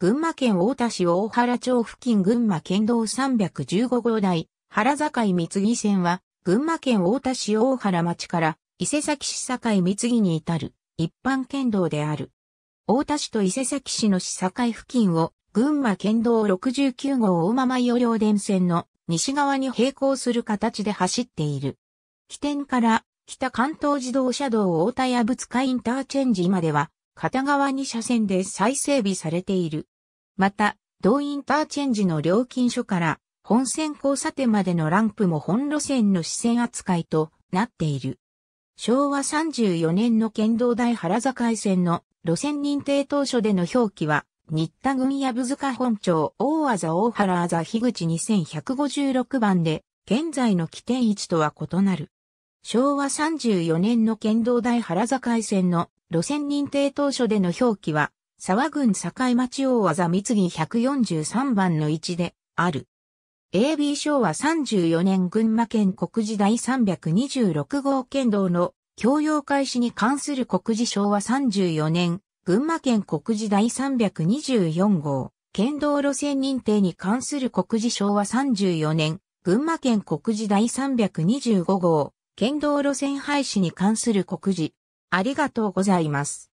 群馬県太田市大原町付近群馬県道315号台、原境三木線は、群馬県太田市大原町から伊勢崎市境三木に至る一般県道である。太田市と伊勢崎市の市境付近を群馬県道69号大間余量電線の西側に並行する形で走っている。起点から北関東自動車道大田屋ぶ塚インターチェンジまでは片側2車線で再整備されている。また、同インターチェンジの料金所から本線交差点までのランプも本路線の視線扱いとなっている。昭和34年の県道大原境線の路線認定当初での表記は、新田郡やぶ塚本町大あざ大原あざ樋口2156番で、現在の起点位置とは異なる。昭和34年の県道大原境線の路線認定当初での表記は、沢郡境町大あざ三木143番の位置である。AB 昭和34年群馬県国時第326号県道の供用開始に関する国時昭和34年群馬県国時第324号県道路線認定に関する国時昭和34年群馬県国時第325号県道路線廃止に関する告示ありがとうございます。